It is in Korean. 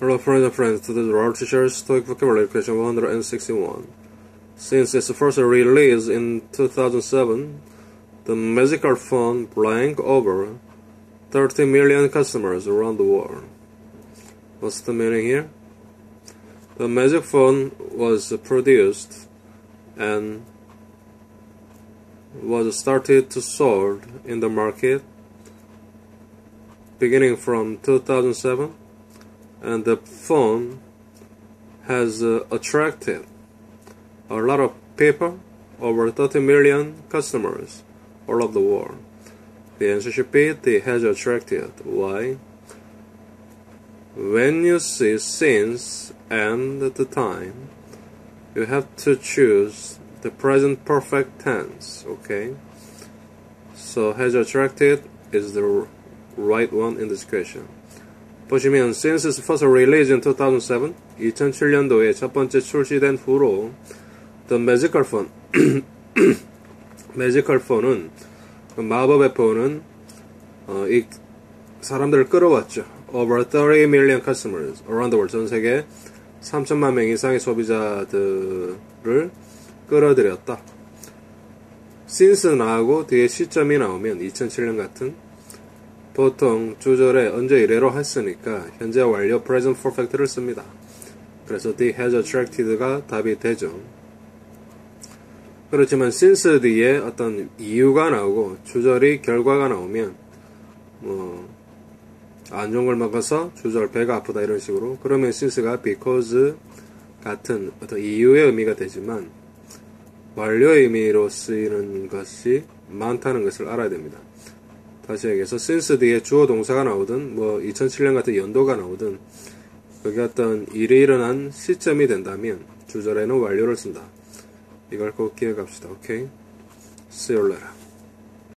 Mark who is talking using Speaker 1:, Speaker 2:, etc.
Speaker 1: Hello friends and friends, to the Royal Teachers TOEIC Vocabulary Question 161. Since its first release in 2007, the magical phone blank over 30 million customers around the world. What's the meaning here? The magic phone was produced and was started to sold in the market beginning from 2007 and the phone has uh, attracted a lot of people over 30 million customers all over the world. The answer should be has attracted. Why? When you see since and at the time you have to choose the present perfect tense okay? So has attracted is the right one in this question 보시면 since first in 2007 2007년도에 첫 번째 출시된 후로 The Magical Phone Magical Phone은 마법의 폰은 어, 이 사람들을 끌어왔죠. Over 30 million customers around the world 전 세계 3천만 명 이상의 소비자들을 끌어들였다. since 나오고 뒤에 시점이 나오면 2007년 같은 보통 주절에 언제 이래로 했으니까 현재 완료 present perfect를 씁니다. 그래서 the has attracted가 답이 되죠. 그렇지만 since 뒤에 어떤 이유가 나오고 주절이 결과가 나오면 뭐 안 좋은 걸 먹어서 주절 배가 아프다 이런 식으로 그러면 since가 because 같은 어떤 이유의 의미가 되지만 완료의 의미로 쓰이는 것이 많다는 것을 알아야 됩니다. 다시 얘기해서 since 뒤에 주어 동사가 나오든 뭐 2007년 같은 연도가 나오든 그게 어떤 일이 일어난 시점이 된다면 주절에는 완료를 쓴다. 이걸 꼭 기억합시다. 오케이? See you later.